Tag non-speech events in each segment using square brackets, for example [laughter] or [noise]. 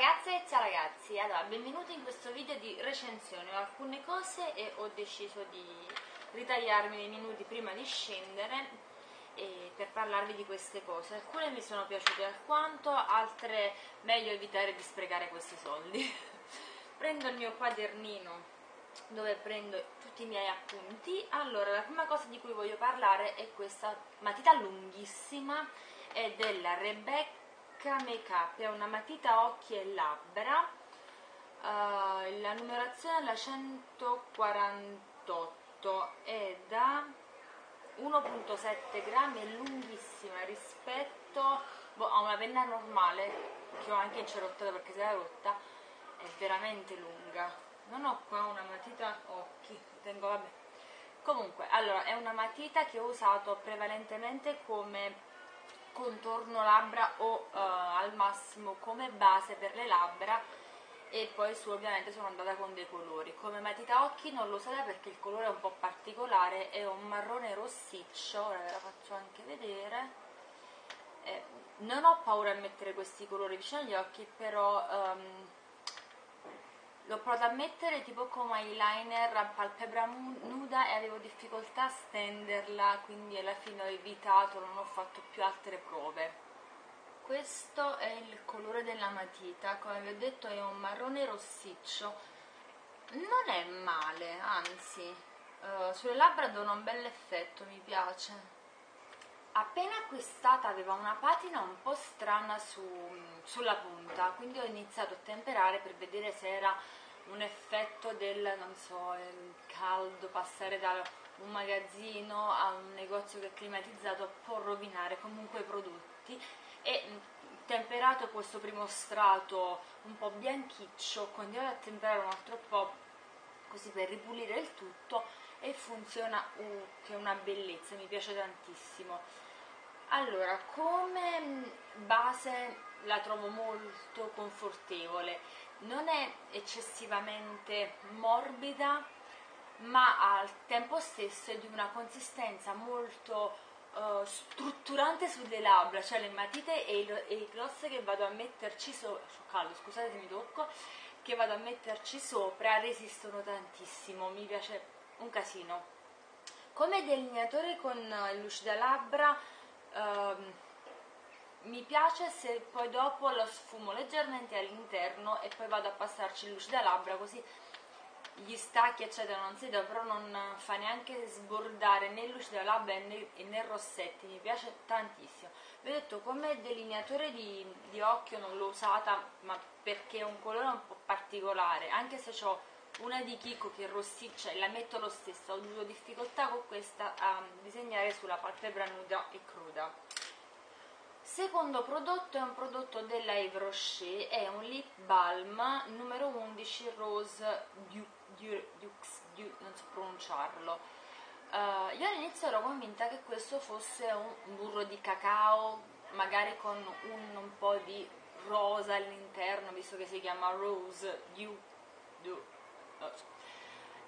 ragazze e ciao ragazzi, allora benvenuti in questo video di recensione, ho alcune cose e ho deciso di ritagliarmi dei minuti prima di scendere per parlarvi di queste cose, alcune mi sono piaciute alquanto, altre meglio evitare di sprecare questi soldi. [laughs] prendo il mio quadernino dove prendo tutti i miei appunti, allora la prima cosa di cui voglio parlare è questa matita lunghissima, è della Rebecca Make è una matita occhi e labbra. Uh, la numerazione è la 148 è da 1.7 grammi è lunghissima rispetto boh, a una penna normale che ho anche incerottata perché si era rotta è veramente lunga. Non ho qua una matita occhi tengo vabbè. Comunque allora è una matita che ho usato prevalentemente come contorno labbra o uh, al massimo come base per le labbra e poi su ovviamente sono andata con dei colori. Come matita occhi non l'ho usata perché il colore è un po' particolare è un marrone rossiccio ora ve la faccio anche vedere. Eh, non ho paura a mettere questi colori vicino agli occhi però um, l'ho provato a mettere tipo come eyeliner a palpebra nuda e avevo difficoltà a stenderla quindi alla fine ho evitato, non ho fatto più altre prove. Questo è il colore della matita come vi ho detto è un marrone rossiccio. Non è male, anzi uh, sulle labbra dona un bel effetto, mi piace. Appena acquistata aveva una patina un po' strana su, sulla punta quindi ho iniziato a temperare per vedere se era un effetto del, so, caldo, passare da un magazzino a un negozio che è climatizzato può rovinare comunque i prodotti e temperato questo primo strato un po' bianchiccio, continuate a temperare un altro po' così per ripulire il tutto e funziona uh, che è una bellezza, mi piace tantissimo. Allora, come base la trovo molto confortevole, non è eccessivamente morbida ma al tempo stesso è di una consistenza molto uh, strutturante sulle labbra, cioè le matite e, il, e i gloss che vado a metterci sopra, caldo scusate se mi tocco, che vado a metterci sopra resistono tantissimo, mi piace un casino. Come delineatore con il lucida labbra uh, mi piace se poi dopo lo sfumo leggermente all'interno e poi vado a passarci il lucida labbra così gli stacchi eccetera non si vedono però non fa neanche sbordare né il lucida labbra né, né rossetti. Mi piace tantissimo. Vi ho detto come delineatore di, di occhio non l'ho usata ma perché è un colore un po' particolare anche se ho una di Kiko che rossiccia e la metto lo stesso. Ho avuto difficoltà con questa a disegnare sulla palpebra nuda e cruda Secondo prodotto è un prodotto della Yves Rocher, è un lip balm numero 11 Rose Dux, Dux, non so pronunciarlo. Uh, io all'inizio ero convinta che questo fosse un burro di cacao, magari con un, un po' di rosa all'interno, visto che si chiama Rose Dew. Dew oh.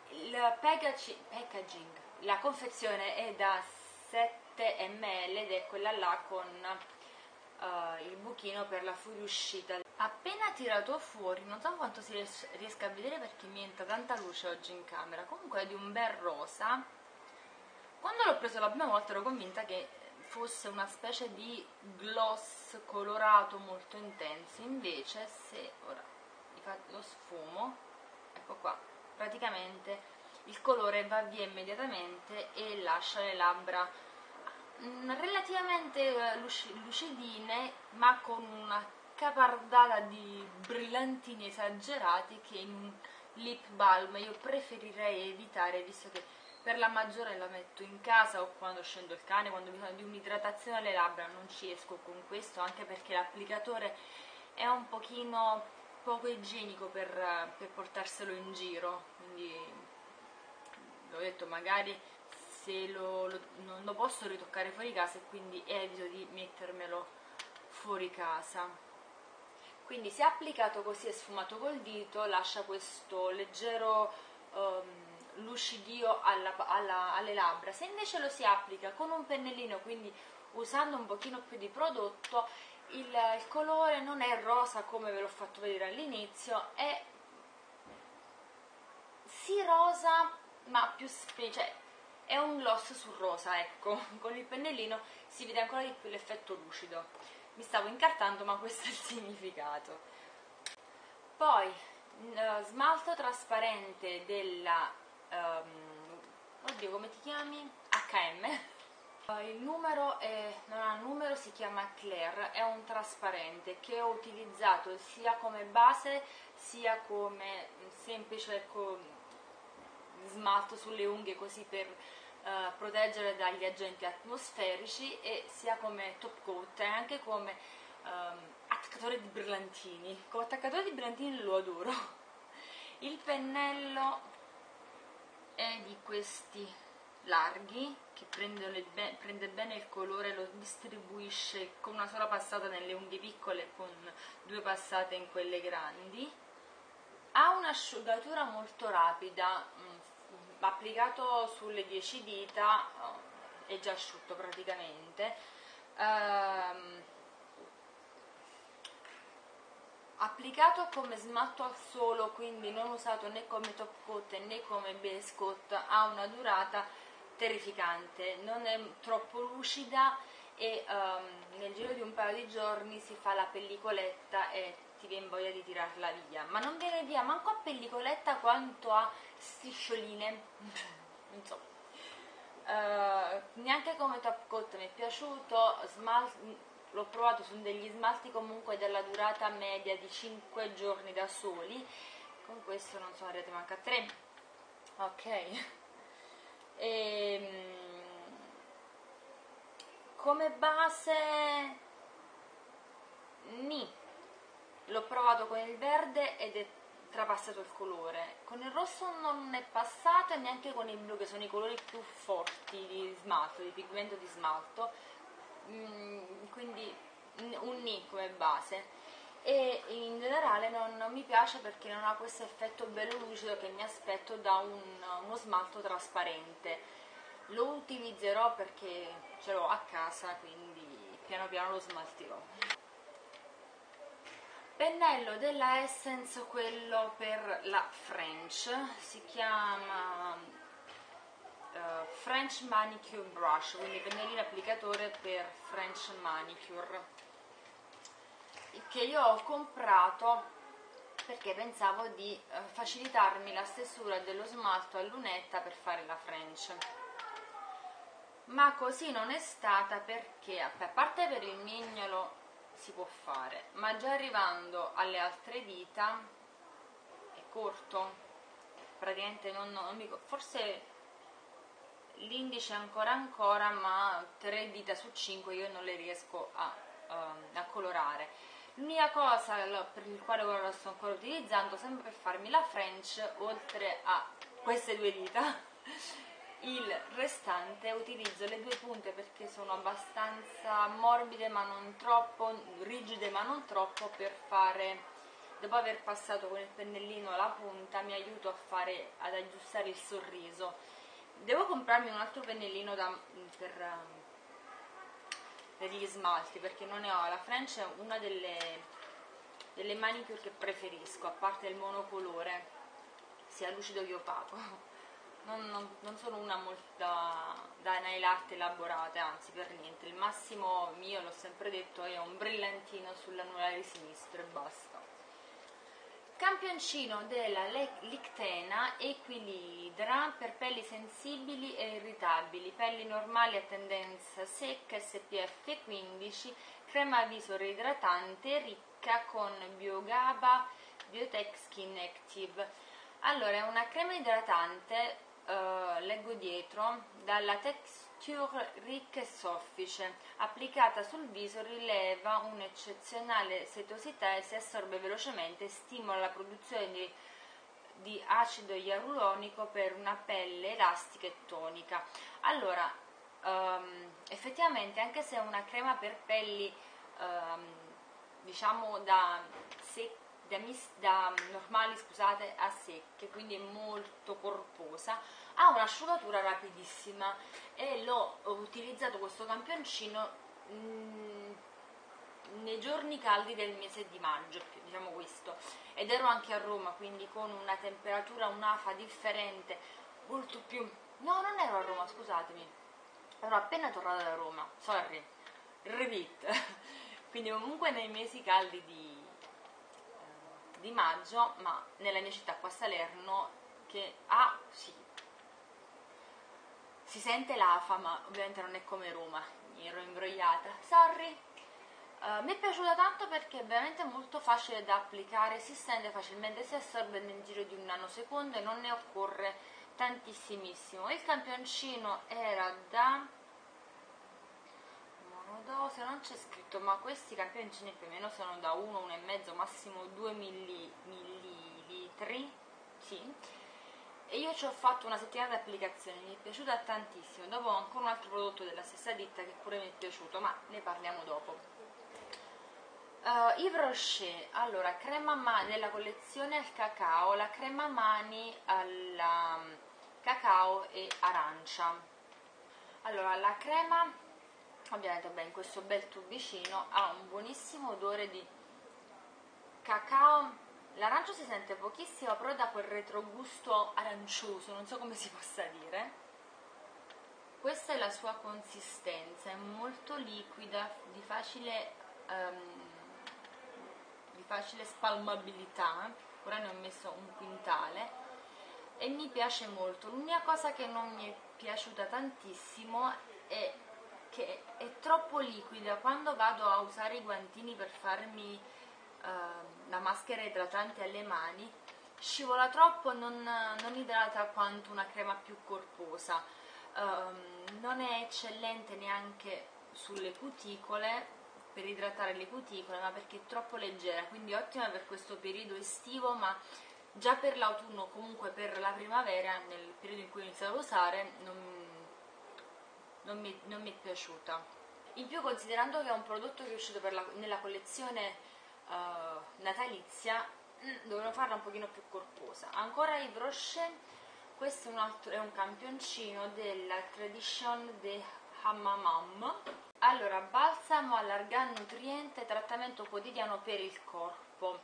Il packaging, la confezione è da 7 ml ed è quella là con uh, il buchino per la fuoriuscita. Appena tirato fuori non so quanto si riesca a vedere perché mi entra tanta luce oggi in camera. Comunque è di un bel rosa. Quando l'ho preso la prima volta ero convinta che fosse una specie di gloss colorato molto intenso. Invece se ora lo sfumo ecco qua. Praticamente il colore va via immediatamente e lascia le labbra relativamente eh, lucidine ma con una capardata di brillantini esagerati che in un lip balm io preferirei evitare visto che per la maggiore la metto in casa o quando scendo il cane, quando ho bisogno di un'idratazione alle labbra non ci esco con questo anche perché l'applicatore è un pochino poco igienico per, per portarselo in giro. Quindi l'ho detto magari se lo, lo, non lo posso ritoccare fuori casa e quindi evito di mettermelo fuori casa. Quindi se applicato così e sfumato col dito lascia questo leggero um, lucidio alla, alla, alle labbra. Se invece lo si applica con un pennellino quindi usando un pochino più di prodotto il, il colore non è rosa come ve l'ho fatto vedere all'inizio, è sì rosa ma più specie, cioè, è un gloss sul rosa, ecco, [laughs] con il pennellino si vede ancora di più l'effetto lucido. Mi stavo incartando ma questo è il [laughs] significato. Poi, uh, smalto trasparente della... Um, oddio, come ti chiami? HM [laughs] il numero è, non ha numero, si chiama Claire, è un trasparente che ho utilizzato sia come base sia come semplice smalto sulle unghie così per uh, proteggere dagli agenti atmosferici e sia come top coat e anche come um, attaccatore di brillantini. Come attaccatore di brillantini lo adoro. [laughs] Il pennello è di questi larghi che be prende bene il colore lo distribuisce con una sola passata nelle unghie piccole e con due passate in quelle grandi ha un'asciugatura molto rapida mm, applicato sulle 10 dita è già asciutto praticamente. Ehm, applicato come smalto al solo quindi non usato né come top coat né come base coat ha una durata terrificante, non è troppo lucida e um, nel giro di un paio di giorni si fa la pellicoletta e ti viene voglia di tirarla via, ma non viene via manco a pellicoletta quanto a striscioline, [laughs] so. Uh, neanche come top coat mi è piaciuto, l'ho provato su degli smalti comunque della durata media di 5 giorni da soli, con questo non sono arrivati manca a 3. Ok. E, [laughs] ehm, come base ni l'ho provato con il verde ed è trapassato il colore. Con il rosso non è passato e neanche con il blu che sono i colori più forti di smalto di pigmento di smalto. Mm, quindi un ni come base. E in generale non, non, mi piace perché non ha questo effetto bello lucido che mi aspetto da un, uno smalto trasparente. Lo utilizzerò perché ce l'ho a casa quindi piano piano lo smaltirò pennello della Essence quello per la French. Si chiama uh, French Manicure Brush quindi pennellino applicatore per French Manicure che io ho comprato perché pensavo di eh, facilitarmi la stesura dello smalto a lunetta per fare la French. Ma così non è stata perché a parte per il mignolo si può fare ma già arrivando alle altre dita è corto. Praticamente non, non mi, forse l'indice ancora ancora ma tre dita su cinque io non le riesco a, um, a colorare. L'unica cosa per il quale ora lo sto ancora utilizzando, sempre per farmi la French, oltre a queste due dita, il restante utilizzo le due punte perché sono abbastanza morbide ma non troppo, rigide ma non troppo per fare, dopo aver passato con il pennellino la punta mi aiuto a fare, ad aggiustare il sorriso. Devo comprarmi un altro pennellino da, per per gli smalti perché non ne ho, la French è una delle, delle manicure che preferisco, a parte il monocolore, sia lucido che opaco. Non, non, non sono una molto da, da nail art elaborate, anzi per niente, il massimo mio, l'ho sempre detto, è un brillantino sull'anulare sinistro e basta. Campioncino della Lictena Equilidra per pelli sensibili e irritabili, pelli normali a tendenza secca SPF 15, crema viso reidratante ricca con Biogaba Biotech Skin Active. Allora, è una crema idratante, eh, leggo dietro, dalla Texture ricca e soffice, applicata sul viso rileva un'eccezionale setosità e si assorbe velocemente stimola la produzione di, di acido ialuronico per una pelle elastica e tonica. Allora, um, effettivamente anche se è una crema per pelli um, diciamo da da, da, normali scusate, a secche, quindi è molto corposa, ha un'asciugatura rapidissima e l'ho utilizzato questo campioncino mm, nei giorni caldi del mese di maggio, diciamo questo, ed ero anche a Roma, quindi con una temperatura, un'afa differente, molto più... No, non ero a Roma, scusatemi, ero appena tornata da Roma, sorry, repeat, [laughs] quindi comunque nei mesi caldi di, di maggio, ma nella mia città qua a Salerno, che ha, sì, si sente l'afa, ma ovviamente non è come Roma, mi ero imbrogliata, sorry. Uh, mi è piaciuta tanto perché è veramente molto facile da applicare, si stende facilmente, si assorbe nel giro di un nanosecondo e non ne occorre tantissimissimo. Il campioncino era da monodose, non c'è scritto, ma questi campioncini più o meno sono da 1, 1,5, massimo 2 millilitri. Sì e io ci ho fatto una settimana di applicazione, mi è piaciuta tantissimo, dopo ho ancora un altro prodotto della stessa ditta che pure mi è piaciuto, ma ne parliamo dopo. Uh, Yves Rocher, allora, crema mani della collezione al cacao, la crema mani al cacao e arancia. Allora, la crema, beh, in questo bel tubicino, ha un buonissimo odore di cacao L'arancio si sente pochissimo, però da quel retrogusto arancioso, non so come si possa dire. Questa è la sua consistenza, è molto liquida, di facile, um, di facile spalmabilità, ora ne ho messo un quintale e mi piace molto. L'unica cosa che non mi è piaciuta tantissimo è che è troppo liquida. Quando vado a usare i guantini per farmi uh, la maschera idratante alle mani scivola troppo non, non idrata quanto una crema più corposa um, non è eccellente neanche sulle cuticole per idratare le cuticole ma perché è troppo leggera quindi ottima per questo periodo estivo ma già per l'autunno comunque per la primavera nel periodo in cui ho iniziato a usare non, non, mi, non mi, è piaciuta. In più considerando che è un prodotto che è uscito la, nella collezione uh, natalizia mm, dovevano farla un pochino più corposa. Ancora i brochet questo è un, altro, è un campioncino della Tradition de Hammamam. Allora balsamo allargante nutriente trattamento quotidiano per il corpo.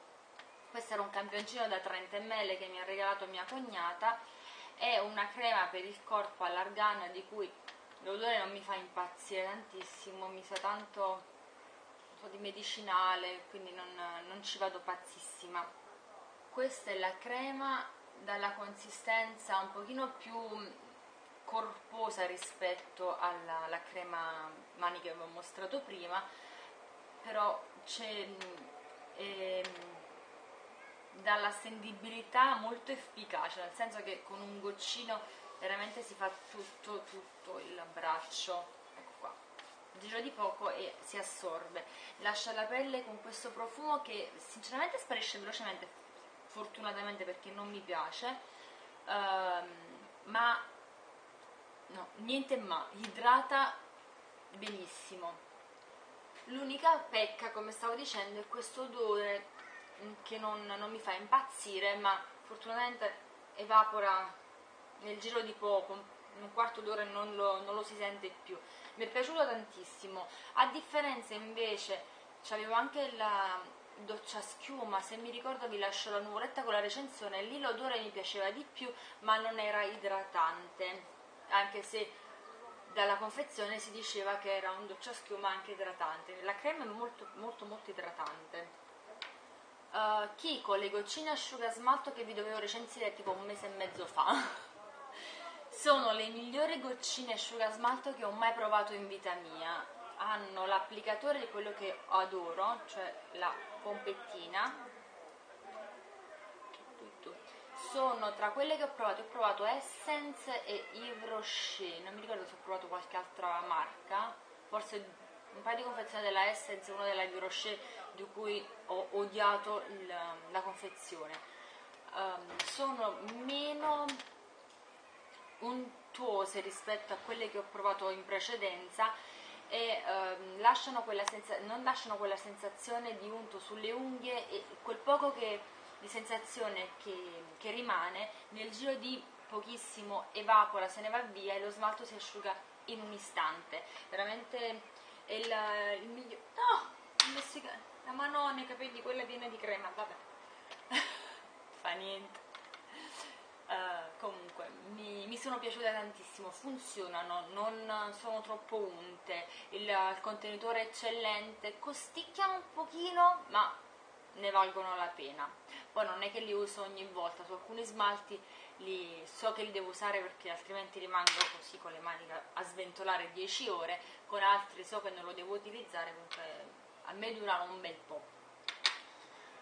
Questo era un campioncino da 30 ml che mi ha regalato mia cognata. È una crema per il corpo allargana di cui l'odore non mi fa impazzire tantissimo mi sa tanto po' di medicinale, quindi non, non ci vado pazzissima. Questa è la crema dalla consistenza un pochino più corposa rispetto alla, alla crema mani che avevo mostrato prima, però c'è eh, dalla stendibilità molto efficace, nel senso che con un goccino veramente si fa tutto, tutto il braccio. Giro di poco e si assorbe. Lascia la pelle con questo profumo che sinceramente sparisce velocemente fortunatamente perché non mi piace. Um, ma no, niente ma. Idrata benissimo. L'unica pecca come stavo dicendo è questo odore che non, non mi fa impazzire ma fortunatamente evapora nel giro di poco un quarto d'ora non lo, non lo si sente più. Mi è piaciuto tantissimo. A differenza invece c'avevo anche la doccia schiuma. Se mi ricordo vi lascio la nuvoletta con la recensione. Lì l'odore mi piaceva di più ma non era idratante. Anche se dalla confezione si diceva che era un doccia schiuma anche idratante. La crema è molto molto molto idratante. Uh, Kiko le goccine asciuga smalto che vi dovevo recensire tipo un mese e mezzo fa [laughs] sono le migliori goccine asciugasmalto che ho mai provato in vita mia. Hanno l'applicatore di quello che adoro, cioè la pompettina. Sono tra quelle che ho provato, ho provato Essence e Yves Rocher, non mi ricordo se ho provato qualche altra marca, forse un paio di confezioni della Essence e una della Yves Rocher di cui ho odiato il, la confezione. Um, sono meno untuose rispetto a quelle che ho provato in precedenza e ehm, lasciano senza- non lasciano quella sensazione di unto sulle unghie e quel poco che, di sensazione che, che, rimane nel giro di pochissimo evapora, se ne va via e lo smalto si asciuga in un istante. Veramente è il, il migliore. No! la mano nei capelli, quella piena di crema, vabbè. [laughs] Fa niente. Uh, comunque mi, mi, sono piaciute tantissimo, funzionano, non sono troppo unte, il, il contenitore è eccellente, costicchiano un pochino ma ne valgono la pena. Poi non è che li uso ogni volta, su alcuni smalti li, so che li devo usare perché altrimenti rimango così con le mani a sventolare 10 ore, con altri so che non lo devo utilizzare, comunque a me durano un bel po'.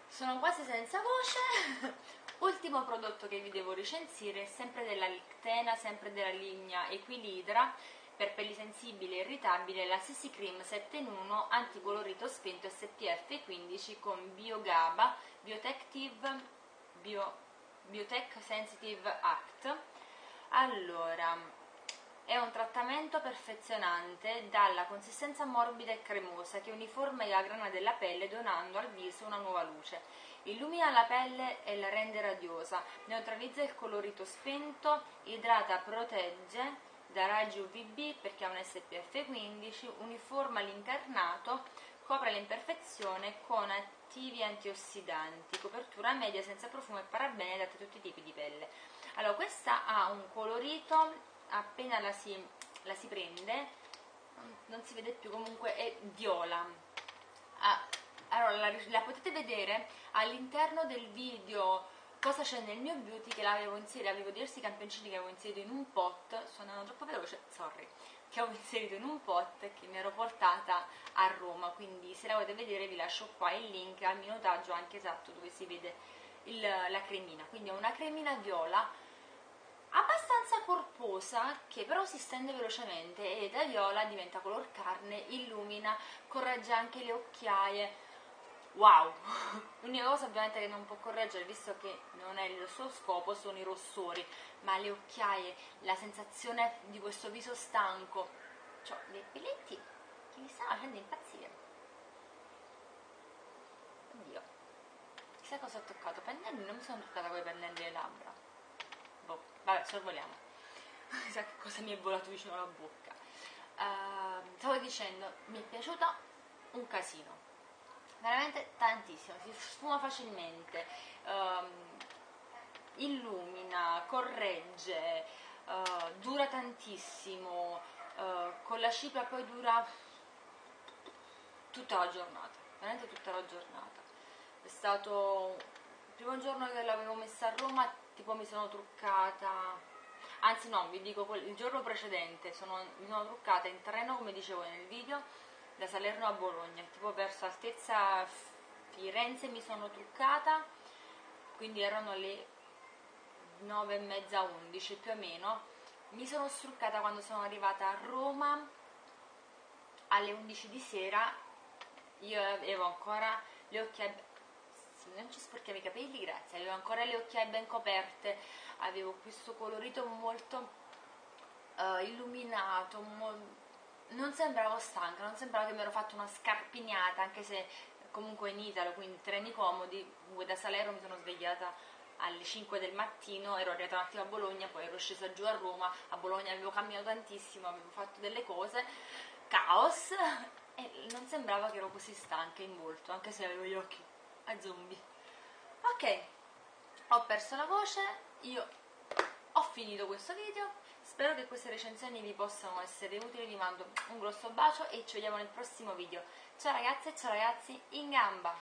Sono quasi senza voce. [laughs] Ultimo prodotto che vi devo recensire è sempre della Lictena, sempre della linea Equilidra per pelli sensibili e irritabili la CC Cream 7 in 1 anticolorito spento SPF 15 con BioGABA Biotective Bio, Biotech Sensitive Act. Allora è un trattamento perfezionante dalla consistenza morbida e cremosa che uniforma la grana della pelle donando al viso una nuova luce. Illumina la pelle e la rende radiosa, neutralizza il colorito spento, idrata, protegge da raggi UVB perché ha un SPF 15, uniforma l'incarnato, copre l'imperfezione con attivi antiossidanti, copertura media senza profumo e parabene adatta a tutti i tipi di pelle. Allora, questa ha un colorito appena la si, la si prende non si vede più comunque è viola. Ah, allora la, la, potete vedere all'interno del video cosa c'è nel mio beauty che l'avevo inserito avevo diversi campioncini che avevo inserito in un pot andata troppo veloce sorry che avevo inserito in un pot che mi ero portata a Roma. Quindi se la volete vedere vi lascio qua il link al minutaggio anche esatto dove si vede il, la cremina. Quindi è una cremina viola abbastanza corposa che però si stende velocemente e da viola diventa color carne, illumina, corregge anche le occhiaie. Wow! [laughs] L'unica cosa ovviamente che non può correggere, visto che non è il suo scopo, sono i rossori, ma le occhiaie, la sensazione di questo viso stanco, cioè dei peletti che mi stanno facendo impazzire. Oddio. Chissà cosa ho toccato, pennelli, non mi sono toccata con i pennelli le labbra boh, vabbè, sorvoliamo. Cosa mi è volato vicino alla bocca. Uh, stavo dicendo, mi è piaciuto un casino, veramente tantissimo, si sfuma facilmente, uh, illumina, corregge, uh, dura tantissimo, eh, con la cipria poi dura tutta la giornata, veramente tutta la giornata. È stato il primo giorno che l'avevo messa a Roma tipo mi sono truccata anzi no, vi dico il giorno precedente sono, mi sono truccata in treno come dicevo nel video da Salerno a Bologna tipo verso altezza Firenze mi sono truccata quindi erano le 9 e mezza 11 più o meno. Mi sono struccata quando sono arrivata a Roma alle 11 di sera. Io avevo ancora le occhiaie non ci sporchiamo i capelli, grazie, avevo ancora le occhiaie ben coperte, avevo questo colorito molto uh, illuminato, mo- non sembravo stanca, non sembrava che mi ero fatto una scarpignata, anche se comunque in Italo, quindi treni comodi, da Salerno mi sono svegliata alle 5 del mattino, ero arrivata un attimo a Bologna, poi ero scesa giù a Roma, a Bologna avevo camminato tantissimo, avevo fatto delle cose, caos, [laughs] e non sembrava che ero così stanca in volto, anche se avevo gli occhi a zombie. Ok, ho perso la voce, io ho finito questo video, spero che queste recensioni vi possano essere utili, vi mando un grosso bacio e ci vediamo nel prossimo video. Ciao ragazze e ciao ragazzi, in gamba!